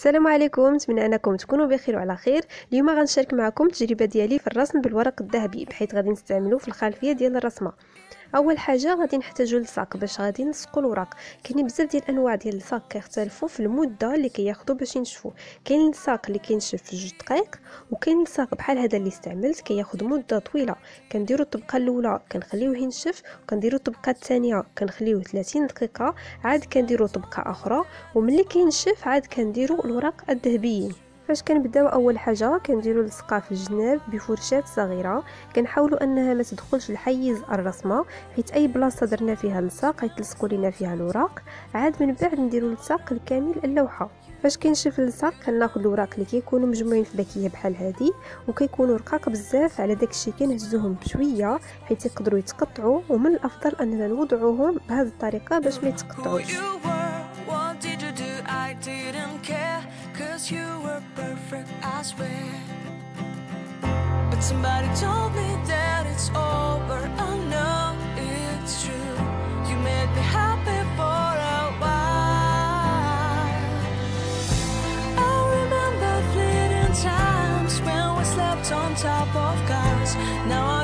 السلام عليكم. نتمنى أنكم تكونوا بخير وعلى خير. اليوم غنشارك معكم التجربة ديالي في الرسم بالورق الذهبي بحيث غادي نستعملوه في الخلفية ديال الرسمة. أول حاجة غادي نحتاجو لصاق باش غادي نلصقوا الوراق. كاينين بزاف ديال الانواع ديال الصاق كيختلفوا في المدة اللي كياخذوا باش ينشفوا كاين الصاق اللي كينشف في جوج دقائق وكاين الصاق بحال هذا اللي استعملت كياخذ مدة طويلة. كنديروا الطبقة الأولى كنخليوه ينشف وكنديروا الطبقة الثانية كنخليوه 30 دقيقة عاد كنديروا طبقة أخرى. وملي كينشف عاد كنديروا الوراق الذهبيين فاش كنبداو أول حاجة كنديروا لصقه في الجناب بفرشاة صغيرة. كنحاولوا أنها ما تدخلش لحيز الرسمة حيت أي بلاصة درنا فيها اللصاق يتلصقوا لينا فيها الوراق. عاد من بعد نديروا اللصاق الكامل اللوحة. فاش كينشف اللصاق كناخذ الوراق اللي كيكونوا مجموعين في باكية بحال هذه وكيكونوا رقاق بزاف على داكشي كنهزوهم بشوية حيت يقدروا يتقطعوا ومن الأفضل أننا نوضعوهم بهذه الطريقة باش ما يتقطعوش. You were perfect, I swear. But somebody told me that it's over. I know it's true. You made me happy for a while. I remember fleeting times when we slept on top of cars. Now I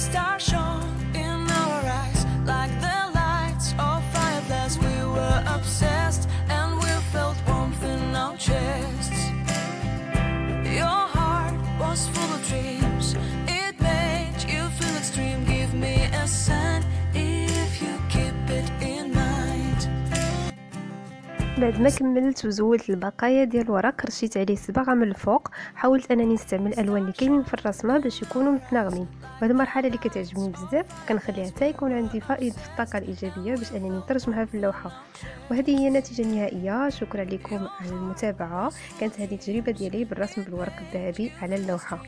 star show. بعد ما كملت وزولت البقايا ديال الورق رشيت عليه صباغة من الفوق. حاولت أنني نستعمل الالوان اللي كاينين في الرسمة باش يكونوا متناغمين. وهذه المرحلة اللي كتعجبني بزاف كنخليها حتى يكون عندي فائض في الطاقة الإيجابية باش أنني نترجمها في اللوحة. وهذه هي النتيجه النهائيه شكرا لكم على المتابعة. كانت هذه التجربة ديالي بالرسم بالورق الذهبي على اللوحة.